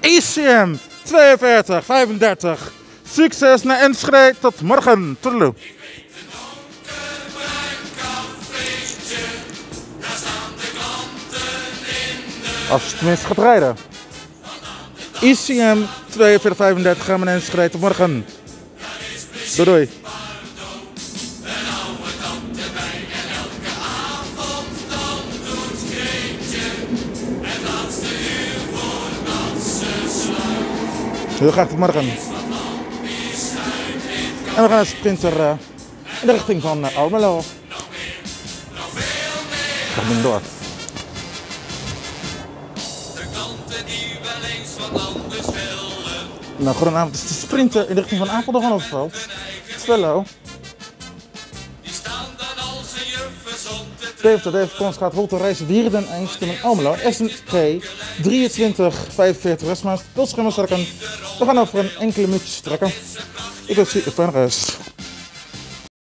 ICM 42, 35. Succes naar Enschede. Tot morgen. Toedeloe. Als je tenminste gaat rijden. ICM 4235 gaan we naar Enschede. Tot morgen. Doei doei. Heel graag tot morgen. En we gaan Sprinter uh, in de richting van uh, Almelo. Ga niet door. Nou, goedenavond. Het is de sprinter in de richting van Apeldoorn Hoofdveld. Twello. Deventer, Deventer, Konsgaat, Holte, Rijssen, Wierden, Eindstoen en Almelo. SNG 23, 45 Westmaas, Pilschermen We gaan over een enkele minuutjes trekken. Ik wens u een fijne rest.